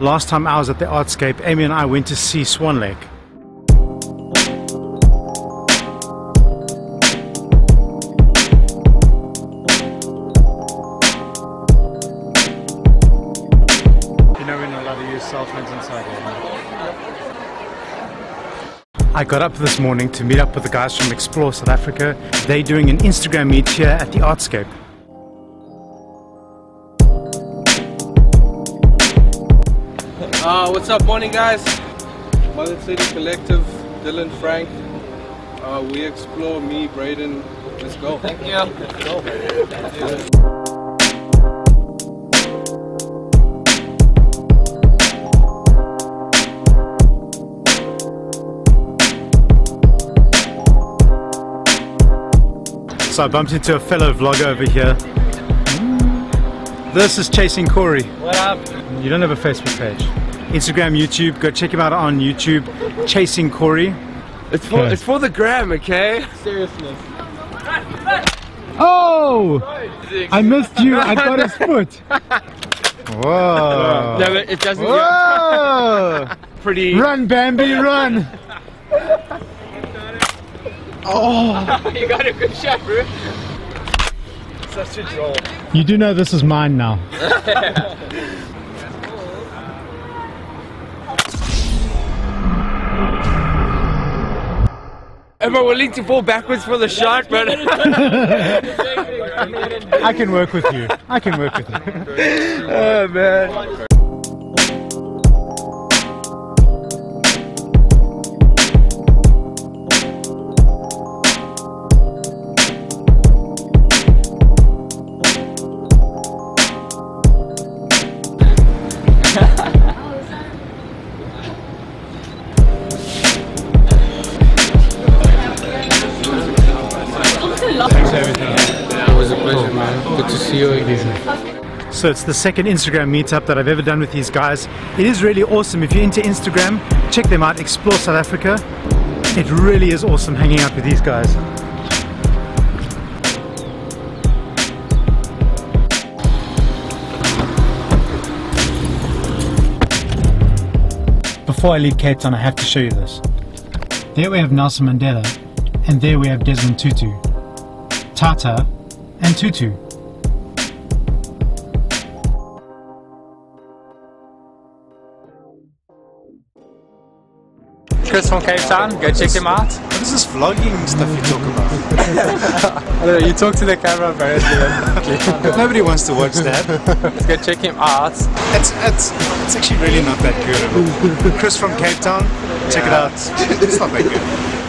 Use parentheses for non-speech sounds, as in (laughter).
Last time I was at the Artscape, Amy and I went to see Swan Lake. You know we're not allowed to use cell phones inside here. I got up this morning to meet up with the guys from Explore South Africa. They're doing an Instagram meet here at the Artscape. Uh, what's up, morning guys? Mother City Collective, Dylan Frank. Uh, we explore me, Braden. Let's go. Thank you. Let's go. So I bumped into a fellow vlogger over here. This is Chasing Corrie. What up? You don't have a Facebook page. Instagram, YouTube, go check him out on YouTube. Chasing Corrie. It's for Okay. it's for the gram, okay? Seriousness. Oh! I missed you. I got his foot. Whoa. No, but it doesn't Whoa! pretty. Run, Bambi, run! Oh! (laughs) you got a good shot, bro. Such a troll. You do know this is mine now. (laughs) Am I willing to fall backwards for the shot, but (laughs) I can work with you. I can work with you. (laughs) oh man. It was a pleasure, man. Good to see you again. So it's the second Instagram meetup that I've ever done with these guys. It is really awesome. If you're into Instagram, check them out. Explore South Africa. It really is awesome hanging out with these guys. Before I leave Cape Town, I have to show you this. There we have Nelson Mandela, and there we have Desmond Tutu, Tata, and Tutu. Chris from Cape Town, go check him out. What is this vlogging stuff you talk about? (laughs) I don't know, you talk to the camera apparently. (laughs) Nobody wants to watch that. Let's go check him out. It's, it's, it's actually really not that good. Chris from Cape Town, check it out. It's not that good.